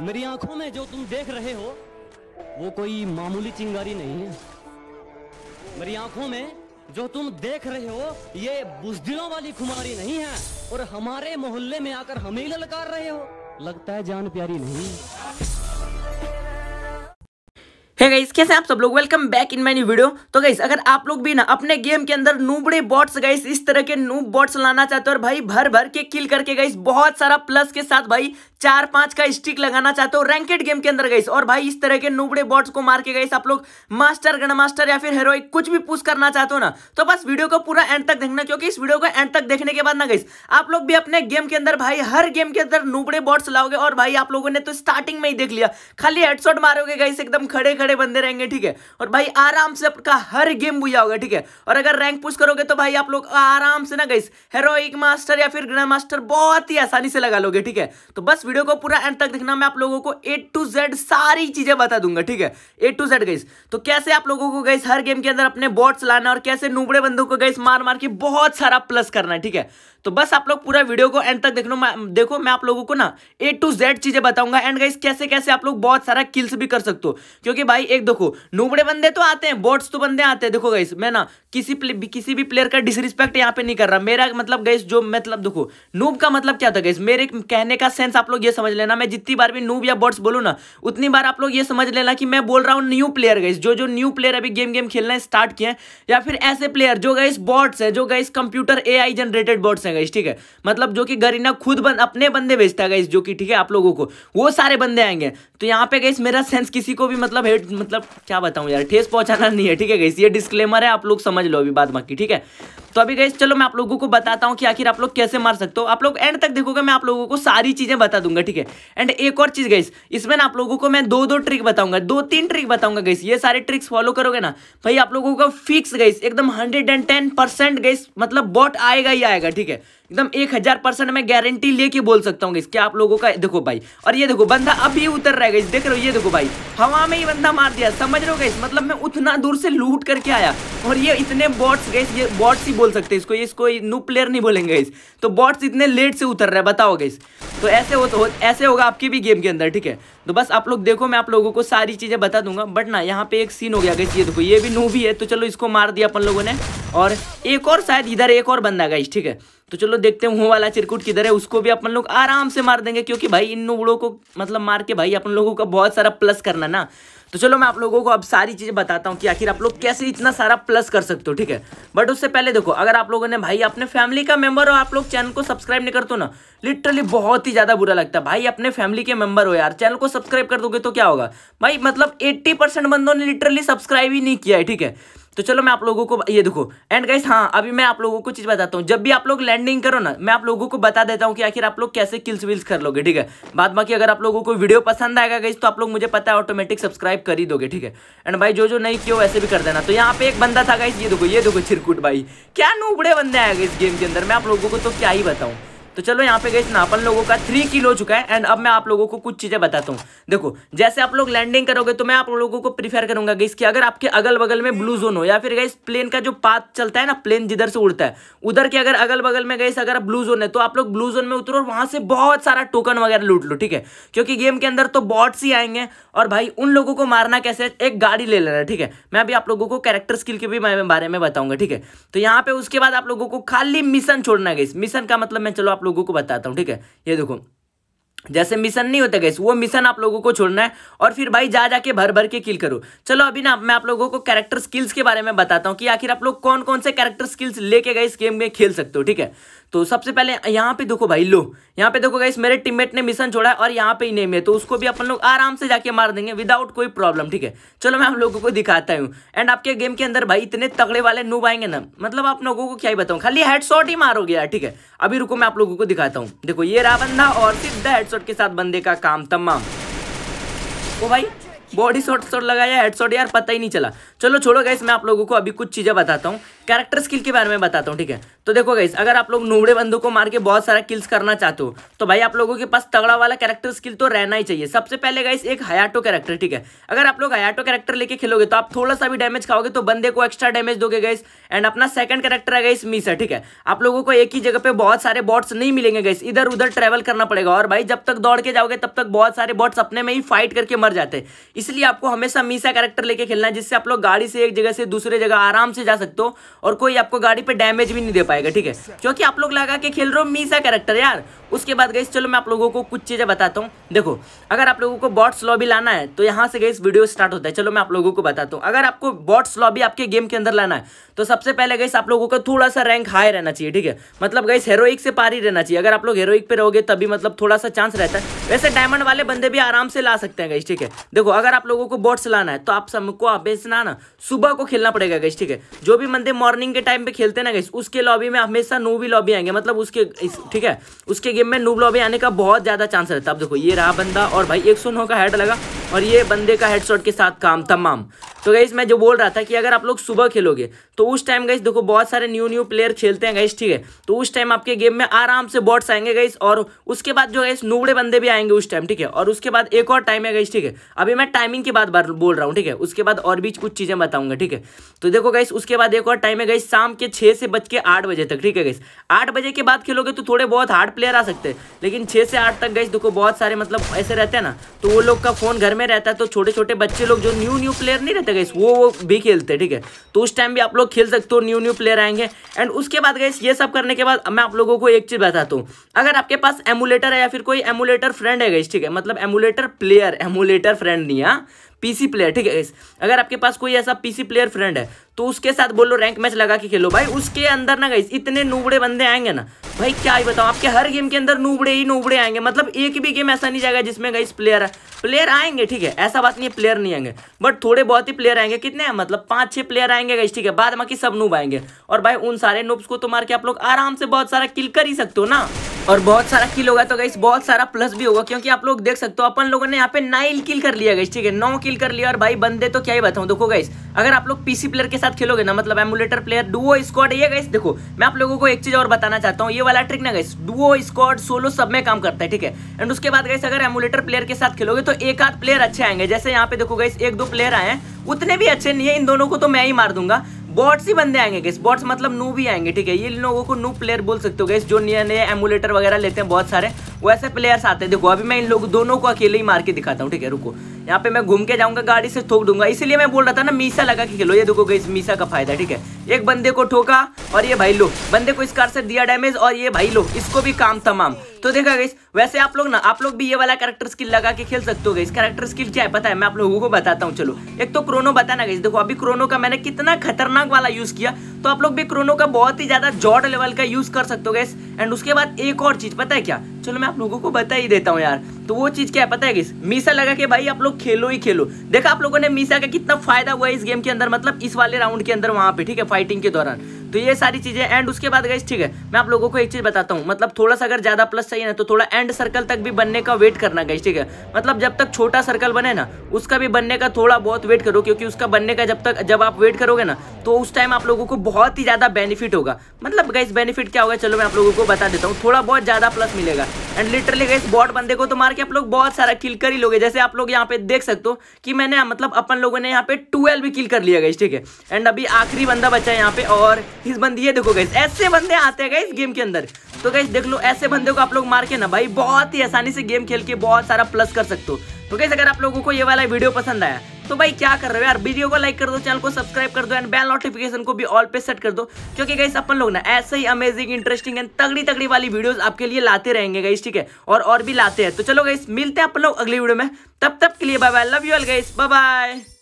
मेरी आँखों में जो तुम देख रहे हो, वो कोई मामूली चिंगारी नहीं है। मेरी आँखों में जो तुम देख रहे हो, ये बुजदिलों वाली खुमारी नहीं है। और हमारे मोहल्ले में आकर हमें ही ललकार रहे हो। लगता है जान प्यारी नहीं। है गाइस कैसे आप सब लोग? Welcome back in new video तो गाइस अगर आप लोग भी ना अपने गेम के अंदर नूबड़े बॉट्स गाइस इस तरह के नूब बॉट्स लाना चाहते हो और भाई भर भर के किल करके गाइस बहुत सारा प्लस के साथ भाई चार पाँच का स्टिक लगाना चाहते हो रैंकेड गेम के अंदर गाइस और भाई इस तरह के नूबड़े बॉट्स को मार के गाइस आप लोग मास्टर गण मास्टर या फिर हेरोइक कुछ भी पुश करना चाहते हो ना तो बस वीडियो को पूरा एंड तक देखना, क्योंकि इस वीडियो को एंड तक देखने के बाद ना गाइस आप लोग भी अपने गेम के अंदर भाई हर गेम के अंदर नूबड़े बॉट्स लाओगे और भाई आप लोगों ने तो स्टार्टिंग में ही देख लिया। खाली हेडशॉट मारोगे गाइस एकदम खड़े बंदे रहेंगे, ठीक है? और भाई आराम से आपका हर गेम बुझा होगा, ठीक है? और अगर रैंक पुश करोगे तो भाई आप लोग आराम से ना गाइस हेरोइक मास्टर या फिर ग्रैंड मास्टर बहुत ही आसानी से लगा लोगे, ठीक है? तो बस वीडियो को पूरा एंड तक देखना, मैं आप लोगों को ए टू जेड सारी चीज़ें बता दूँगा, ठीक है? ए टू जेड गाइस तो कैसे आप लोगों को गाइस हर गेम के अंदर अपने बॉट्स लाना और कैसे नूबड़े बंदों को गाइस मार मार के बहुत सारा प्लस करना है, ठीक है? तो बस आप लोग पूरा वीडियो को एंड तक देखना। मैं देखो, मैं आप लोगों को ना ए टू जेड चीज़ें बताऊँगा। एंड गाइस कैसे कैसे आप लोग बहुत सारा किल्स भी कर सकते हो। क्योंकि भाई, एक देखो, नूबड़े बंदे तो आते हैं बॉट्स तो बंदे आते हैं। देखो गाइस मैं ना किसी किसी भी प्लेयर का डिसरिस्पेक्ट यहाँ पे नहीं कर रहा। मेरा मतलब गाइस जो मतलब देखो नूब का मतलब क्या है गाइस मेरे कहने का सेंस आप लोग ये समझ लेना। मैं जितनी बार भी नूब या बॉट्स बोलू ना, उतनी बार आप लोग ये समझ लेना कि मैं बोल रहा हूँ न्यू प्लेयर गाइस जो जो न्यू प्लेयर अभी गेम गेम खेलना स्टार्ट किए या फिर ऐसे प्लेयर जो गाइस बॉट्स है, जो guys computer AI generated bots है गाइस ठीक है? मतलब जो कि गरीना खुद बंद अपने बंदे भेजता है गाइस जो कि, ठीक है, आप लोगों को। वो सारे बंदे आएँगे। तो यहाँ पे गाइस मेरा सेंस किसी को भी मतलब हेट मतलब क्या बताऊँ यार, ठेस पहुंचाना नहीं है, ठीक है गाइस ये डिस्क्लेमर है, आप लोग समझ लो अभी बात बाकी, ठीक है? तो अभी गाइस चलो मैं आप लोगों को बताता हूँ कि आखिर आप लोग कैसे मार सकते हो। आप लोग एंड तक देखोगे, मैं आप लोगों को सारी चीज़ें बता दूँगा, ठीक है? एंड एक और चीज़ गाइस इसमें ना आप लोगों को मैं दो दो ट्रिक बताऊँगा, दो, तीन ट्रिक बताऊँगा गाइस ये सारे ट्रिक्स फॉलो करोगे ना, भाई आप लोगों का फिक्स गाइस एकदम hundred and ten percent guys मतलब बॉट आएगा ही आएगा, ठीक है? एकदम एक हज़ार परसेंट मैं गारंटी लेके बोल सकता हूँ इसके आप लोगों का, देखो भाई, और ये देखो, बंदा अभी उतर रहा है देख रहे हो, ये देखो भाई, हवा में ही बंदा मार दिया, समझ रहे हो गई मतलब मैं उतना दूर से लूट करके आया, और ये इतने बॉट्स गए ये बॉट्स ही बोल सकते हैं, इसको इसको न्यू प्लेयर नहीं बोलेंगे इस तो बॉट्स इतने लेट से उतर रहे हैं, बताओ गई तो ऐसे हो तो ऐसे होगा आपके भी गेम के अंदर, ठीक है? तो बस आप लोग देखो, मैं आप लोगों को सारी चीज़ें बता दूँगा बट ना, यहाँ पे एक सीन हो गया गई ये देखो, ये भी नू भी है तो चलो इसको मार दिया अपन लोगों ने, और एक और, शायद इधर एक और बंदा गई ठीक है? तो चलो देखते हैं, वो वाला चिरकुट किधर है, उसको भी अपन लोग आराम से मार देंगे, क्योंकि भाई इन नूबड़ों को मतलब मार के भाई अपन लोगों का बहुत सारा प्लस करना ना। तो चलो मैं आप लोगों को अब सारी चीज़ें बताता हूँ कि आखिर आप लोग कैसे इतना सारा प्लस कर सकते हो, ठीक है? बट उससे पहले देखो, अगर आप लोगों ने भाई अपने फैमिली का मेंबर हो आप लोग चैनल को सब्सक्राइब नहीं करते ना लिटरली बहुत ही ज़्यादा बुरा लगता है। भाई अपने फैमिली के मेंबर हो यार चैनल को सब्सक्राइब कर दोगे तो क्या होगा? भाई मतलब एट्टी बंदों ने लिटरली सब्सक्राइब ही नहीं किया है, ठीक है? तो चलो मैं आप लोगों को ये देखो। एंड गाइस हाँ अभी मैं आप लोगों को चीज़ बताता हूँ। जब भी आप लोग लैंडिंग करो ना, मैं आप लोगों को बता देता हूँ कि आखिर आप लोग कैसे किल्स विल्स कर लोगे, ठीक है? बाद बाकी अगर आप लोगों को वीडियो पसंद आएगा गाइस तो आप लोग मुझे पता है ऑटोमेटिक सब्सक्राइब कर ही दोगे, ठीक है? एंड भाई जो जो नहीं किया, वैसे भी कर देना। तो यहाँ पे एक बंदा था गाइस ये देखो ये देखो छिरकुट भाई। क्या नूबड़े बंदे आएगा इस गेम के अंदर? मैं आप लोगों को तो क्या ही बताऊँ। तो चलो यहाँ पे गई ना अपन लोगों का थ्री किल हो चुका है एंड अब मैं आप लोगों को कुछ चीज़ें बताता हूँ। देखो, जैसे आप लोग लैंडिंग करोगे तो मैं आप लोगों को प्रीफर करूँगा गई कि अगर आपके अगल बगल में ब्लू जोन हो, या फिर गई प्लेन का जो पाथ चलता है ना प्लेन जिधर से उड़ता है, उधर के अगर अगल बगल में गई अगर ब्लू जोन है तो आप लोग ब्लू जोन में उतरो और वहाँ से बहुत सारा टोकन वगैरह लूट लो, ठीक है? क्योंकि गेम के अंदर तो बॉट्स ही आएँगे, और भाई, उन लोगों को मारना कैसे एक गाड़ी ले लेना, ठीक है? मैं अभी आप लोगों को कैरेक्टर स्किल के भी बारे में बताऊँगा, ठीक है? तो यहाँ पे उसके बाद आप लोगों को खाली मिशन छोड़ना है मिशन का मतलब मैं, चलो आप लोगों को बताता हूँ, ठीक है? ये देखो, जैसे मिशन नहीं होता गैस वो मिशन आप लोगों को छोड़ना है और फिर भाई जा, जाके भर भर के किल करो। चलो, अभी ना मैं आप लोगों को कैरेक्टर स्किल्स के बारे में बताता हूँ कि आखिर आप लोग कौन कौन से कैरेक्टर स्किल्स लेके गए इस गेम में खेल सकते हो, ठीक है? तो सबसे पहले यहाँ पे देखो भाई, लो। यहाँ पे देखो गाइस मेरे टीममेट ने मिशन छोड़ा है और यहाँ पे ही नेम है। तो उसको भी अपन लोग आराम से जाके मार देंगे विदाउट कोई प्रॉब्लम ठीक है? चलो मैं आप लोगों को दिखाता हूँ। एंड आपके गेम के अंदर भाई, इतने तगड़े वाले नूब आएँगे ना मतलब आप लोगों को क्या ही बताऊँ? खाली हेडशॉट ही मारोगे यार, ठीक है? अभी रुको, मैं आप लोगों को दिखाता हूँ। देखो, ये रहा बंदा और सीधा हेडशॉट के साथ बंदे का काम, तमाम। ओ भाई बॉडी शॉट शॉट लगाया हेडशॉट यार पता ही नहीं चला। चलो छोड़ो गैस मैं आप लोगों को अभी कुछ चीज़ें बताता हूँ। कैरेक्टर स्किल के बारे में बताता हूँ, ठीक है? तो देखो गाइस अगर आप लोग नूबड़े बंदों को मार के बहुत सारा किल्स करना चाहते हो तो भाई आप लोगों के पास तगड़ा वाला कैरेक्टर स्किल तो रहना ही चाहिए। सबसे पहले गाइस एक हयाटो कैरेक्टर ठीक है? अगर आप लोग हयाटो कैरेक्टर लेके खेलोगे तो आप थोड़ा सा भी डैमेज खाओगे तो बंदे को एक्स्ट्रा डैमेज दोगे गाइस एंड अपना सेकंड कैरेक्टर है गाइस मीसा ठीक है? आप लोगों को एक ही जगह पे बहुत सारे बॉट्स नहीं मिलेंगे गाइस इधर उधर ट्रेवल करना पड़ेगा। और भाई, जब तक दौड़ के जाओगे, तब तक बहुत सारे बॉट्स अपने में ही फाइट करके मर जाते हैं। इसलिए आपको हमेशा मीसा कैरेक्टर लेके खेलना है, जिससे आप लोग गाड़ी से एक जगह से दूसरे जगह आराम से जा सकते हो और कोई आपको गाड़ी पे डैमेज भी नहीं दे पाएगा, ठीक है? क्योंकि आप लोग लगा के खेल रहे हो, मीसा कैरेक्टर यार। उसके बाद गई चलो मैं आप लोगों को कुछ चीज़ें बताता हूँ। देखो, अगर आप लोगों को बॉट्स लॉबी लाना है तो यहाँ से गई वीडियो स्टार्ट होता है। चलो मैं आप लोगों को बताता हूँ। अगर आपको बॉट्स लॉबी आपके गेम के अंदर लाना है तो सबसे पहले गई आप लोगों का थोड़ा सा रैंक हाई रहना चाहिए, ठीक है? मतलब गई हेरोइक से पार ही रहना चाहिए। अगर आप लोग हेरोइक पे रहोगे, तभी मतलब थोड़ा सा चांस रहता है। वैसे डायमंड वाले बंदे भी आराम से ला सकते हैं गई ठीक है? देखो, अगर आप लोगों को बॉट्स लाना है तो आप सबको बेचना ना। सुबह को खेलना पड़ेगा गैस ठीक है? जो भी बंदे मॉर्निंग के टाइम पे खेलते ना गैस उसके लॉबी में हमेशा नू भी लॉबी आएँगे। मतलब उसके ठीक है? उसके गेम में नूब लॉबी आने का बहुत ज़्यादा चांस रहता है। अब देखो, ये रहा बंदा और भाई, एक सौ का हेड लगा और ये बंदे का हेडशॉट के साथ काम, तमाम। तो गई मैं जो बोल रहा था कि अगर आप लोग सुबह खेलोगे तो उस टाइम गई देखो, बहुत सारे न्यू न्यू प्लेयर खेलते हैं गई ठीक है? तो उस टाइम आपके गेम में आराम से बॉट्स आएँगे गई और उसके बाद जो है नूबड़े बंदे भी आएँगे उस टाइम ठीक है? और उसके बाद एक और टाइम है गई ठीक है? अभी मैं टाइमिंग की बात बोल रहा हूँ, ठीक है? उसके बाद और भी कुछ चीज़ें बताऊँगा, ठीक है? तो देखो गई उसके बाद एक और टाइम है गई शाम के छः से बज के आठ बजे तक, ठीक है गई आठ बजे के बाद खेलोगे तो थोड़े बहुत हार्ड प्लेयर आ सकते हैं, लेकिन छः से आठ तक गई देखो, बहुत सारे मतलब ऐसे रहते हैं ना तो वो लोग का फ़ोन घर में रहता है तो छोटे छोटे बच्चे लोग जो न्यू न्यू प्लेयर नहीं रहते गई वो वो भी खेलते हैं ठीक है? तो उस टाइम भी आप लोग खेल सकते हो न्यू न्यू प्लेयर आएँगे। एंड उसके बाद गई ये सब करने के बाद मैं आप लोगों को एक चीज़ बताता हूँ। अगर आपके पास एमुलेटर है या फिर कोई एमुलेटर फ्रेंड है गई ठीक है? मतलब एमुलेटर प्लेयर एमुलेटर फ्रेंड नहीं है पीसी प्लेयर ठीक है अगर आपके पास कोई ऐसा पीसी प्लेयर फ्रेंड है तो उसके साथ बोलो रैंक मैच लगा के खेलो भाई। उसके अंदर ना गई इतने नूबड़े बंदे आएँगे ना। भाई क्या ही बताओ आपके हर गेम के अंदर नूबड़े ही नूबड़े आएँगे। मतलब एक भी गेम ऐसा नहीं जाएगा जिसमें गई प्लेयर प्लेयर आएँगे, ठीक है? ऐसा बात नहीं है प्लेयर नहीं आएँगे। बट थोड़े बहुत ही प्लेयर आएँगे। कितने हैं? मतलब पाँच, छह प्लेयर आएँगे गई ठीक है? बाद बाकी सब नूब आएँगे। और भाई उन सारे नूब्स को तो मार के आप लोग आराम से बहुत सारा किल कर ही सकते हो ना। और बहुत सारा किल होगा तो गई बहुत सारा प्लस भी होगा। क्योंकि आप लोग देख सकते हो, अपन लोगों ने यहाँ पे नाइन किल कर लिया गई ठीक है? नौ किल कर लिया। और भाई बंदे तो क्या ही बताऊँ, देखो गई अगर आप लोग पीसी प्लेयर के साथ खेलोगे ना मतलब एमुलेटर प्लेयर डुओ स्क्वाड ये गई देखो, मैं आप लोगों को एक चीज़ और बताना चाहता हूँ, ये वाला ट्रिक ना गई डुओ स्क्वाड सोलो सब में काम करता है, ठीक है? एंड उसके बाद गई अगर एमुलेटर प्लेयर के साथ खेलोगे तो एक आध प्लेयर अच्छे आएँगे। जैसे यहाँ पे देखो गई एक दो प्लेयर आए हैं, उतने भी अच्छे नहीं है, इन दोनों को तो मैं ही मार दूँगा। बॉट्स ही बंदे आएँगे गैस बॉट्स मतलब नू भी आएँगे, ठीक है? ये लोगों को नू प्लेयर बोल सकते हो गैस जो नए नए एमुलेटर वगैरह लेते हैं, बहुत सारे, वैसे प्लेयर्स आते हैं। देखो, अभी मैं इन लोग, दोनों को अकेले ही मार के दिखाता हूँ, ठीक है? रुको। यहाँ पे मैं घूम के जाऊँगा, गाड़ी से ठोक दूँगा। इसलिए मैं बोल रहा था ना, मीसा लगा के खेलो। ये देखो गई मीसा का फ़ायदा, ठीक है? एक बंदे को ठोका और ये भाई लो। बंदे को इस कार से दिया डैमेज और ये भाई लो। इसको भी काम तमाम। तो देखा गई वैसे आप लोग ना, आप लोग भी ये वाला कैरेक्टर स्किल लगा के खेल सकते हो गई कैरेक्टर स्किल क्या है पता है? मैं आप लोगों को बताता हूँ, चलो। एक तो क्रोनो बताना गई देखो, अभी क्रोनो का मैंने कितना खतरनाक वाला यूज़ किया। तो आप लोग भी क्रोनो का बहुत ही ज़्यादा जॉड लेवल का यूज़ कर सकते हो गैस एंड उसके बाद एक और चीज़, पता है क्या? चलो मैं आप लोगों को बता ही देता हूँ यार। तो वो चीज़ क्या है, पता है किस? मीसा लगा के भाई आप लोग खेलो ही खेलो। देखा आप लोगों ने मीसा का कितना फ़ायदा हुआ इस गेम के अंदर मतलब इस वाले राउंड के अंदर वहाँ पे, ठीक है फाइटिंग के दौरान। तो ये सारी चीज़ें एंड उसके बाद गई ठीक है, मैं आप लोगों को एक चीज़ बताता हूँ। मतलब थोड़ा सा अगर ज़्यादा प्लस चाहिए ना तो थोड़ा एंड सर्कल तक भी बनने का वेट करना गई ठीक है? मतलब जब तक छोटा सर्कल बने ना, उसका भी बनने का थोड़ा बहुत वेट करो, क्योंकि उसका बनने का जब तक, जब आप वेट करोगे ना तो उस टाइम आप लोगों को बहुत ही ज़्यादा बेनिफिट होगा। मतलब गैस बेनिफिट क्या होगा? चलो मैं आप लोगों को बता देता हूँ। थोड़ा बहुत ज़्यादा प्लस मिलेगा। एंड लिटरली गैस बॉट बंदे को तो मार के आप लोग बहुत सारा किल कर ही लोगे। जैसे आप लोग यहाँ पे देख सकते हो कि मैंने मतलब अपन लोगों ने यहाँ पे ट्वेल्व किल कर लिया गई ठीक है? एंड अभी आखिरी बंदा बचा है यहाँ पे, और इस बंदी, ये देखो गई ऐसे बंदे आते हैं इस गेम के अंदर। तो गई देख लो, ऐसे बंदे को आप लोग मार के ना भाई, बहुत ही आसानी से गेम खेल के बहुत सारा प्लस कर सकते हो। तो गई अगर आप लोगों को ये वाला वीडियो पसंद आया तो भाई क्या कर रहे हो यार वीडियो को लाइक कर दो चैनल को सब्सक्राइब कर दो एंड बेल नोटिफिकेशन को भी ऑल पे सेट कर दो। क्योंकि गाइस अपन लोग ना ऐसे ही अमेजिंग इंटरेस्टिंग एंड तगड़ी तगड़ी वाली वीडियोस आपके लिए लाते रहेंगे गाइस ठीक है? और और भी लाते हैं। तो चलो गाइस मिलते हैं अपन लोग अगली वीडियो में। तब तक के लिए bye bye love you all bye bye